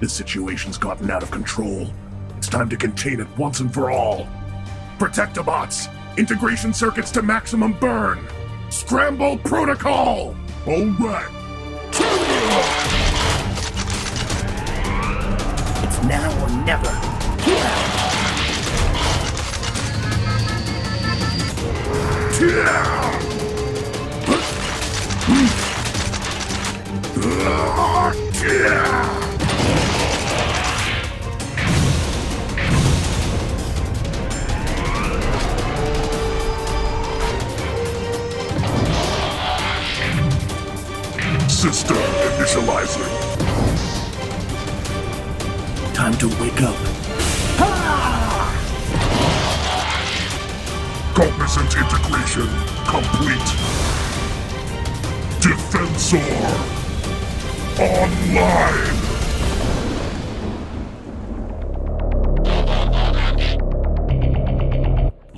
This situation's gotten out of control. It's time to contain it once and for all. Protectobots! Integration circuits to maximum burn! Scramble protocol! Alright! It's now or never. System initializing. Time to wake up. Cognizant integration complete. Defensor online.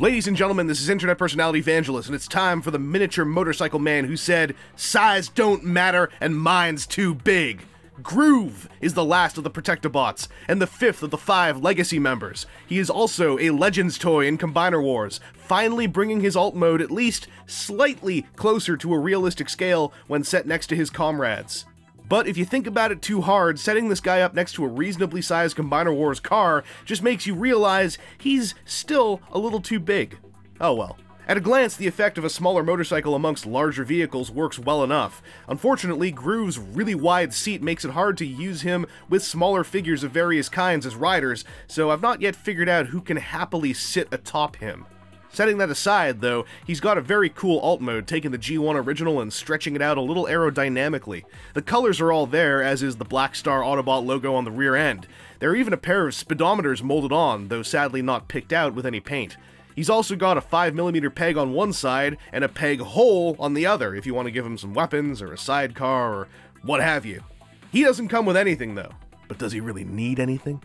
Ladies and gentlemen, this is Internet Personality Vangelus, and it's time for the miniature motorcycle man who said, Size don't matter and mine's too big. Groove is the last of the Protectobots, and the fifth of the five Legacy members. He is also a Legends toy in Combiner Wars, finally bringing his alt mode at least slightly closer to a realistic scale when set next to his comrades. But if you think about it too hard, setting this guy up next to a reasonably sized Combiner Wars car just makes you realize he's still a little too big. Oh well. At a glance, the effect of a smaller motorcycle amongst larger vehicles works well enough. Unfortunately, Groove's really wide seat makes it hard to use him with smaller figures of various kinds as riders, so I've not yet figured out who can happily sit atop him. Setting that aside, though, he's got a very cool alt mode, taking the G1 original and stretching it out a little aerodynamically. The colors are all there, as is the Black Star Autobot logo on the rear end. There are even a pair of speedometers molded on, though sadly not picked out with any paint. He's also got a 5mm peg on one side and a peg hole on the other if you want to give him some weapons or a sidecar or what have you. He doesn't come with anything though, but does he really need anything?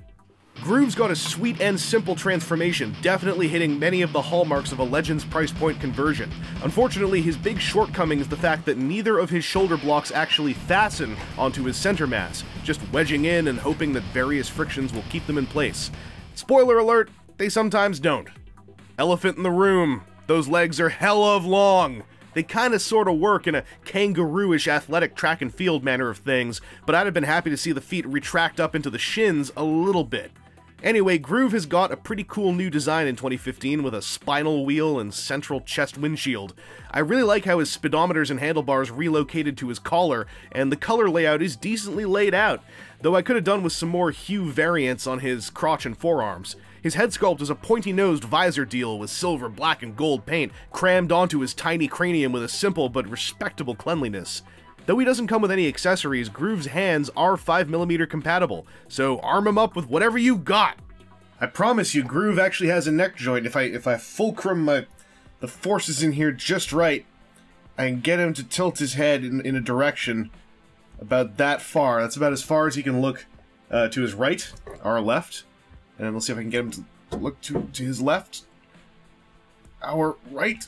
Groove's got a sweet and simple transformation, definitely hitting many of the hallmarks of a Legends price point conversion. Unfortunately, his big shortcoming is the fact that neither of his shoulder blocks actually fasten onto his center mass, just wedging in and hoping that various frictions will keep them in place. Spoiler alert, they sometimes don't. Elephant in the room, those legs are hell of long. They kinda sorta work in a kangaroo-ish athletic track and field manner of things, but I'd have been happy to see the feet retract up into the shins a little bit. Anyway, Groove has got a pretty cool new design in 2015 with a spinal wheel and central chest windshield. I really like how his speedometers and handlebars relocated to his collar, and the color layout is decently laid out, though I could have done with some more hue variants on his crotch and forearms. His head sculpt is a pointy-nosed visor deal with silver, black, and gold paint crammed onto his tiny cranium with a simple but respectable cleanliness. Though he doesn't come with any accessories, Groove's hands are 5mm compatible, so arm him up with whatever you got! I promise you, Groove actually has a neck joint. If I if I fulcrum my the forces in here just right, I can get him to tilt his head in, in a direction about that far. That's about as far as he can look uh, to his right or left. And let's see if I can get him to look to, to his left. Our right.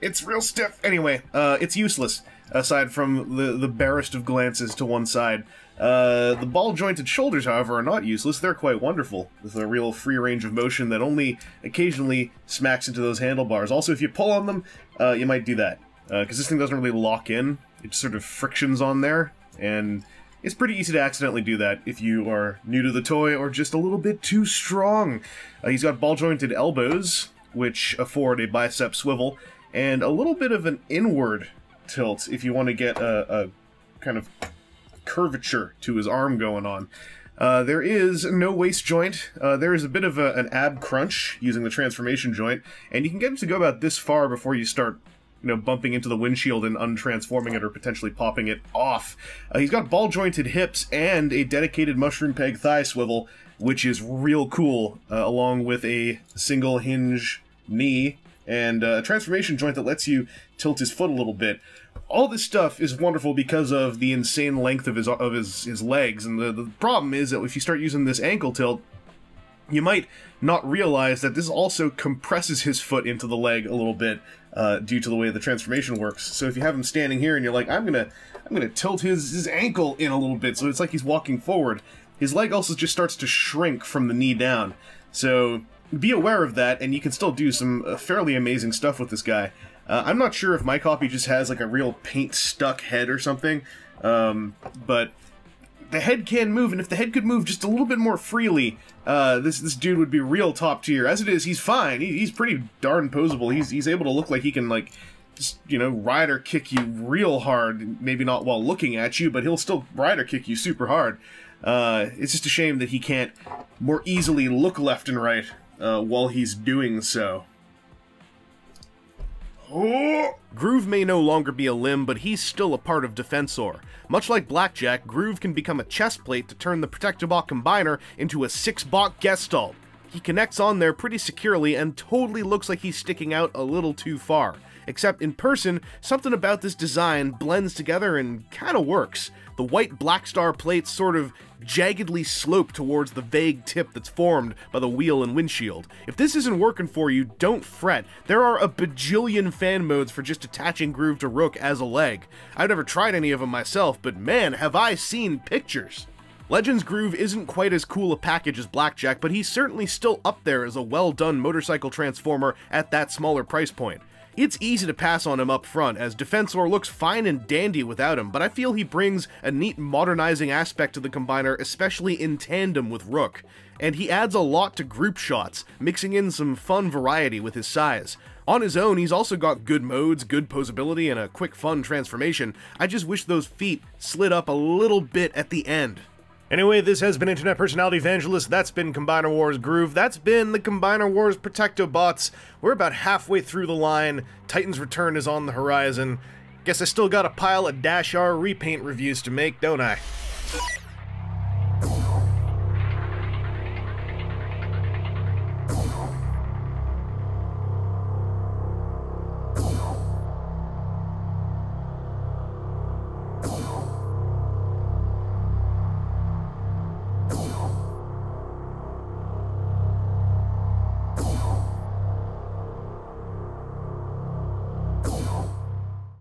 It's real stiff. Anyway, uh, it's useless, aside from the, the barest of glances to one side. Uh, the ball-jointed shoulders, however, are not useless. They're quite wonderful, with a real free range of motion that only occasionally smacks into those handlebars. Also, if you pull on them, uh, you might do that, because this thing doesn't really lock in. It sort of frictions on there, and it's pretty easy to accidentally do that if you are new to the toy or just a little bit too strong. Uh, he's got ball-jointed elbows, which afford a bicep swivel, and a little bit of an inward tilt if you want to get a, a kind of curvature to his arm going on. Uh, there is no waist joint. Uh, there is a bit of a, an ab crunch using the transformation joint, and you can get it to go about this far before you start, you know, bumping into the windshield and untransforming it or potentially popping it off. Uh, he's got ball jointed hips and a dedicated mushroom peg thigh swivel, which is real cool, uh, along with a single hinge knee and uh, a transformation joint that lets you tilt his foot a little bit all this stuff is wonderful because of the insane length of his of his his legs, and the, the problem is that if you start using this ankle tilt, you might not realize that this also compresses his foot into the leg a little bit uh, due to the way the transformation works. So if you have him standing here and you're like, I'm gonna, I'm gonna tilt his his ankle in a little bit, so it's like he's walking forward. His leg also just starts to shrink from the knee down. So be aware of that, and you can still do some uh, fairly amazing stuff with this guy. Uh, I'm not sure if my copy just has like a real paint stuck head or something, um, but the head can move, and if the head could move just a little bit more freely, uh, this this dude would be real top tier. As it is, he's fine. He, he's pretty darn posable. He's he's able to look like he can like just you know ride or kick you real hard. Maybe not while looking at you, but he'll still ride or kick you super hard. Uh, it's just a shame that he can't more easily look left and right uh, while he's doing so. Oh! Groove may no longer be a limb, but he's still a part of Defensor. Much like Blackjack, Groove can become a chest plate to turn the Protectobot Combiner into a 6-bot Gestalt. He connects on there pretty securely and totally looks like he's sticking out a little too far. Except in person, something about this design blends together and kinda works. The white black star plates sort of jaggedly slope towards the vague tip that's formed by the wheel and windshield. If this isn't working for you, don't fret. There are a bajillion fan modes for just attaching Groove to Rook as a leg. I've never tried any of them myself, but man, have I seen pictures! Legends Groove isn't quite as cool a package as Blackjack, but he's certainly still up there as a well-done motorcycle transformer at that smaller price point. It's easy to pass on him up front, as Defensor looks fine and dandy without him, but I feel he brings a neat modernizing aspect to the Combiner, especially in tandem with Rook. And he adds a lot to group shots, mixing in some fun variety with his size. On his own, he's also got good modes, good posability, and a quick fun transformation. I just wish those feet slid up a little bit at the end. Anyway, this has been Internet Personality Vangelus, that's been Combiner Wars Groove, that's been the Combiner Wars Protectobots. We're about halfway through the line, Titans Return is on the horizon. Guess I still got a pile of Dash R repaint reviews to make, don't I?